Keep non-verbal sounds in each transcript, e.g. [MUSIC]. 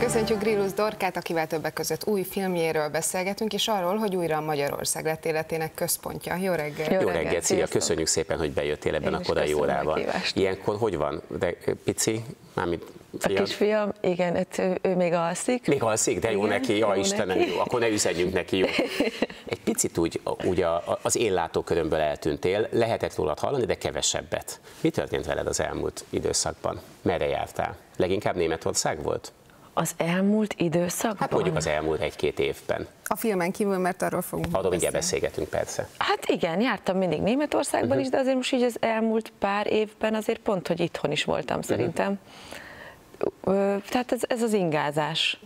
Köszöntjük Grillus Dorkát, akivel többek között új filmjéről beszélgetünk, és arról, hogy újra a Magyarország lett életének központja. Jó reggel! Jó, Jó reggel, szia! Köszönjük szépen, hogy bejöttél ebben Én a korai órában. Ilyenkor hogy van? De pici, mármint Fiam. A kisfiam, igen, hát ő, ő még alszik. Még alszik, de jó igen, neki, ja jó Istenem, neki. jó, akkor ne üzenjünk neki, jó. [LAUGHS] Egy picit úgy, úgy az én látókörömből eltűntél, lehetett rólad hallani, de kevesebbet. Mi történt veled az elmúlt időszakban? Merre jártál? Leginkább Németország volt? Az elmúlt időszakban? Hát mondjuk az elmúlt egy-két évben. A filmen kívül, mert arról fogunk Arról mindjárt beszélgetünk persze. Hát igen, jártam mindig Németországban uh-huh. is, de azért most így az elmúlt pár évben azért pont, hogy itthon is voltam uh-huh. szerintem. Tehát ez, ez az ingázás.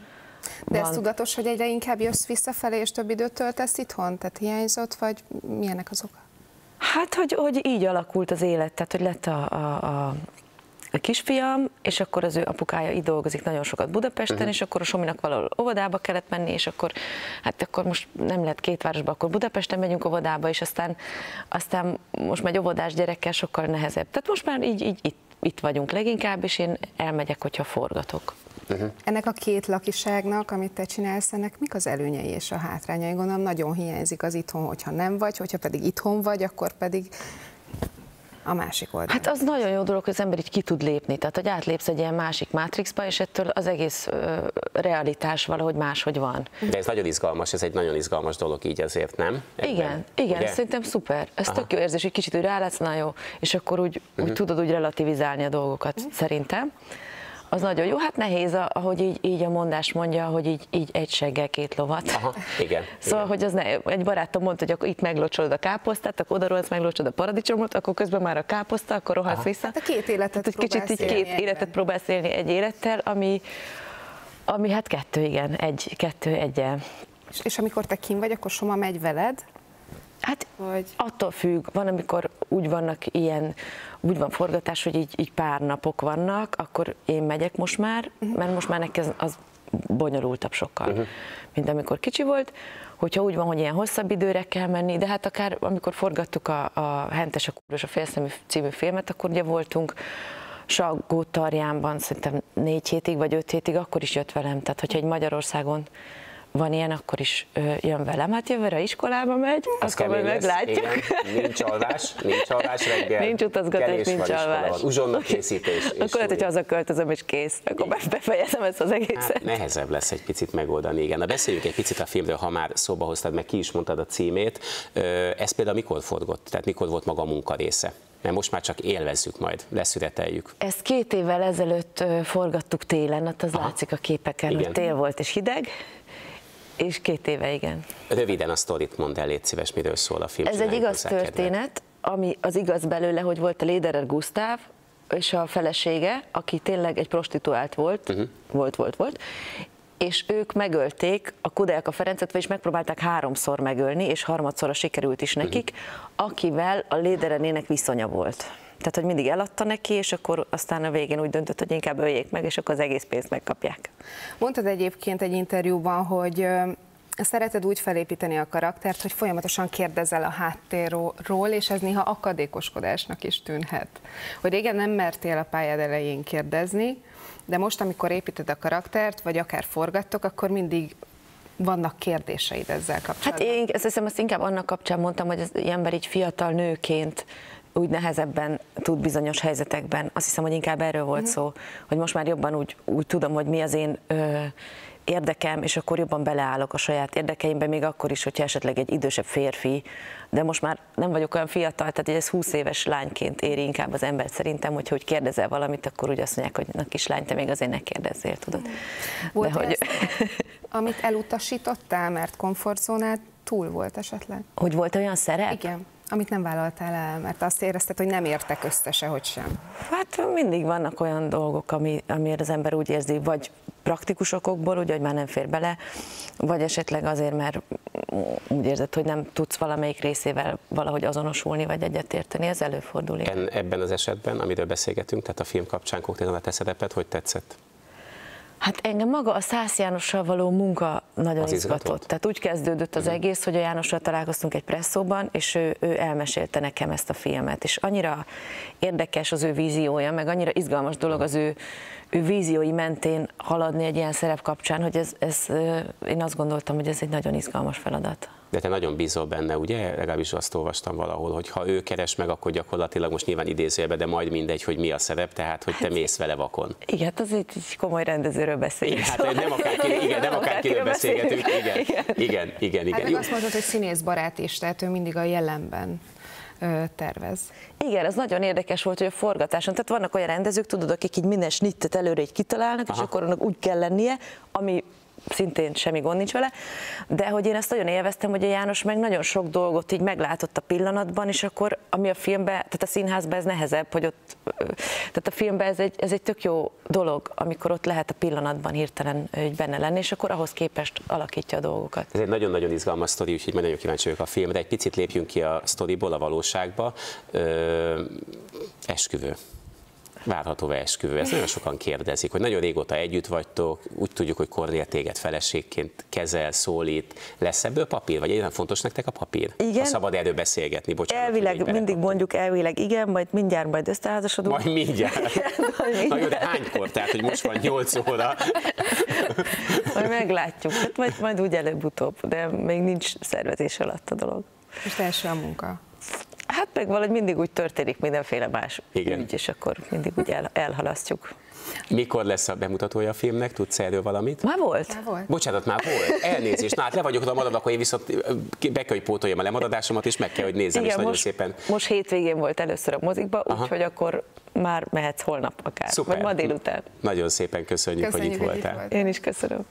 De van. ez tudatos, hogy egyre inkább jössz visszafelé, és több időt töltesz itthon? Tehát hiányzott, vagy milyenek az oka? Hát, hogy, hogy így alakult az élet, tehát hogy lett a, a, a a kisfiam, és akkor az ő apukája itt dolgozik nagyon sokat Budapesten, uh-huh. és akkor a Sominak valahol óvodába kellett menni, és akkor hát akkor most nem lehet két városba, akkor Budapesten megyünk óvodába, és aztán, aztán most megy óvodás gyerekkel sokkal nehezebb. Tehát most már így, így itt, itt vagyunk leginkább, és én elmegyek, hogyha forgatok. Uh-huh. Ennek a két lakiságnak, amit te csinálsz, ennek mik az előnyei és a hátrányai? Gondolom nagyon hiányzik az itthon, hogyha nem vagy, hogyha pedig itthon vagy, akkor pedig a másik oldalon. Hát az nagyon jó dolog, hogy az ember így ki tud lépni, tehát hogy átlépsz egy ilyen másik mátrixba, és ettől az egész ö, realitás valahogy máshogy van. De ez nagyon izgalmas, ez egy nagyon izgalmas dolog így azért, nem? Ebben. Igen, igen, Ugye? szerintem szuper. Ez Aha. tök jó érzés, hogy kicsit úgy rálátsz, na jó, és akkor úgy, uh-huh. úgy mhm. tudod úgy relativizálni a dolgokat, uh-huh. szerintem az nagyon jó. Hát nehéz, ahogy így, így a mondás mondja, hogy így, így egy seggel két lovat. Aha, igen. Szóval, igen. hogy az ne, egy barátom mondta, hogy akkor itt meglocsolod a káposztát, akkor oda rohansz, meglocsolod a paradicsomot, akkor közben már a káposzta, akkor rohansz Aha. vissza. Hát a két életet Tehát, kicsit így két életet életet próbálsz élni egy élettel, ami, ami hát kettő, igen, egy, kettő, egyel. És, és amikor te kim vagy, akkor Soma megy veled, Hát hogy... attól függ, van, amikor úgy vannak ilyen, úgy van forgatás, hogy így, így pár napok vannak, akkor én megyek most már, mert most már nekem az, az bonyolultabb sokkal, uh-huh. mint amikor kicsi volt. Hogyha úgy van, hogy ilyen hosszabb időre kell menni, de hát akár amikor forgattuk a, a Hentes a és a Félszemű című filmet, akkor ugye voltunk Salgó Tarjánban szerintem négy hétig vagy öt hétig, akkor is jött velem. Tehát, hogyha egy Magyarországon van ilyen, akkor is jön velem. Hát jövőre iskolába megy, Az akkor majd meglátjuk. Igen. Nincs alvás, nincs alvás reggel. Nincs utazgatás, nincs alvás. Uzsonna készítés. akkor lehet, hogy hazaköltözöm és kész. Akkor igen. befejezem ezt az egészet. Hát, nehezebb lesz egy picit megoldani, igen. Na beszéljünk egy picit a filmről, ha már szóba hoztad, meg ki is mondtad a címét. Ez például mikor forgott? Tehát mikor volt maga a munka része? mert most már csak élvezzük majd, leszületeljük. Ezt két évvel ezelőtt forgattuk télen, ott az Aha. látszik a képeken, Igen. hogy tél volt és hideg, és két éve, igen. Röviden a sztorit mondd el, légy szíves, miről szól a film. Ez egy igaz történet, ami az igaz belőle, hogy volt a Lederer Gustav, és a felesége, aki tényleg egy prostituált volt, uh-huh. volt, volt, volt, és ők megölték a Kudelka Ferencet, vagyis megpróbálták háromszor megölni, és harmadszorra sikerült is nekik, akivel a Léderenének viszonya volt. Tehát, hogy mindig eladta neki, és akkor aztán a végén úgy döntött, hogy inkább öljék meg, és akkor az egész pénzt megkapják. Mondtad egyébként egy interjúban, hogy szereted úgy felépíteni a karaktert, hogy folyamatosan kérdezel a háttérról, és ez néha akadékoskodásnak is tűnhet. Hogy régen nem mertél a pályád elején kérdezni, de most, amikor építed a karaktert, vagy akár forgattok, akkor mindig vannak kérdéseid ezzel kapcsolatban? Hát én ezt hiszem, azt inkább annak kapcsán mondtam, hogy az ember így fiatal nőként úgy nehezebben tud bizonyos helyzetekben. Azt hiszem, hogy inkább erről volt uh-huh. szó, hogy most már jobban úgy, úgy tudom, hogy mi az én ö, érdekem, és akkor jobban beleállok a saját érdekeimbe, még akkor is, hogyha esetleg egy idősebb férfi, de most már nem vagyok olyan fiatal, tehát ez 20 éves lányként éri inkább az embert szerintem, hogy hogy kérdezel valamit, akkor úgy azt mondják, hogy na kislány, te még azért ne kérdezzél, tudod. Volt de hogy... amit elutasítottál, mert komfortzónát túl volt esetleg? Hogy volt olyan szerep? Igen amit nem vállaltál el, mert azt érezted, hogy nem értek össze sehogy sem? Hát mindig vannak olyan dolgok, ami, amiért az ember úgy érzi, vagy praktikus okokból, úgy, hogy már nem fér bele, vagy esetleg azért, mert úgy érzed, hogy nem tudsz valamelyik részével valahogy azonosulni, vagy egyetérteni, ez előfordul. En, ebben az esetben, amiről beszélgetünk, tehát a film kapcsán konkrétan a te szerepet, hogy tetszett? Hát engem maga a Szász Jánossal való munka nagyon az izgatott. izgatott. Tehát úgy kezdődött az uh-huh. egész, hogy a Jánossal találkoztunk egy presszóban, és ő, ő elmesélte nekem ezt a filmet. És annyira érdekes az ő víziója, meg annyira izgalmas dolog az ő, ő víziói mentén haladni egy ilyen szerep kapcsán, hogy ez, ez, én azt gondoltam, hogy ez egy nagyon izgalmas feladat de te nagyon bízol benne, ugye? Legalábbis azt olvastam valahol, hogy ha ő keres meg, akkor gyakorlatilag most nyilván idézőjebe, de majd mindegy, hogy mi a szerep, tehát hogy te hát, mész vele vakon. Igen, hát azért egy komoly rendezőről beszélünk. Igen, hát nem akár, igen, nem akár kiről beszélgetünk. Igen, igen, igen, igen. igen. Hát meg azt mondod, hogy színész barát is, tehát ő mindig a jelenben tervez. Igen, ez nagyon érdekes volt, hogy a forgatáson, tehát vannak olyan rendezők, tudod, akik így minden snittet előre így kitalálnak, Aha. és akkor annak úgy kell lennie, ami szintén semmi gond nincs vele, de hogy én ezt nagyon élveztem, hogy a János meg nagyon sok dolgot így meglátott a pillanatban, és akkor ami a filmben, tehát a színházban ez nehezebb, hogy ott, tehát a filmben ez egy, ez egy tök jó dolog, amikor ott lehet a pillanatban hirtelen hogy benne lenni, és akkor ahhoz képest alakítja a dolgokat. Ez egy nagyon-nagyon izgalmas sztori, úgyhogy majd nagyon kíváncsi vagyok a filmre. Egy picit lépjünk ki a sztoriból a valóságba. Ö, esküvő várható esküvő? Ezt nagyon sokan kérdezik, hogy nagyon régóta együtt vagytok, úgy tudjuk, hogy Kornél téged feleségként kezel, szólít. Lesz ebből papír, vagy egyébként fontos nektek a papír? Igen. Ha szabad erről beszélgetni, bocsánat. Elvileg mindig mondjuk elvileg igen, majd mindjárt majd összeházasodunk. Majd mindjárt. [LAUGHS] Igen, Na jó, de hánykor? Tehát, hogy most van 8 óra. [LAUGHS] majd meglátjuk. Hát majd, majd úgy előbb-utóbb, de még nincs szervezés alatt a dolog. És első a munka. Meg valahogy mindig úgy történik mindenféle más Igen. ügy, és akkor mindig úgy el, elhalasztjuk. Mikor lesz a bemutatója a filmnek? Tudsz erről valamit? Már volt. Már volt. Bocsánat, már volt. Elnézést. Na hát le vagyok oda marad, akkor én viszont be kell, hogy pótoljam a lemaradásomat, és meg kell, hogy nézzem, Igen, és most, nagyon szépen. Most hétvégén volt először a mozikba, úgyhogy akkor már mehetsz holnap akár, Szuper. vagy ma délután. Nagyon szépen köszönjük, köszönjük hogy itt voltál. Hogy itt Én is köszönöm.